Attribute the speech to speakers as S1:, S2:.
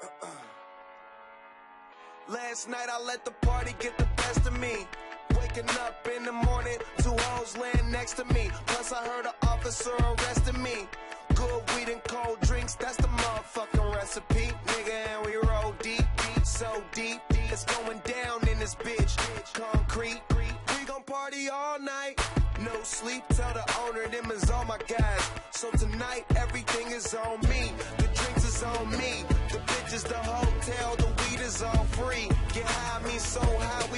S1: Last night I let the party get the best of me. Waking up in the morning, two hoes laying next to me. Plus I heard an officer arrested me. Good weed and cold drinks, that's the motherfucking recipe. Nigga, and we roll deep, deep, so deep. It's going down in this bitch. Concrete, we gon' party all night. No sleep, tell the owner them is all my guys. So tonight everything is on me. The drinks is on me. Free. Get high, me so high,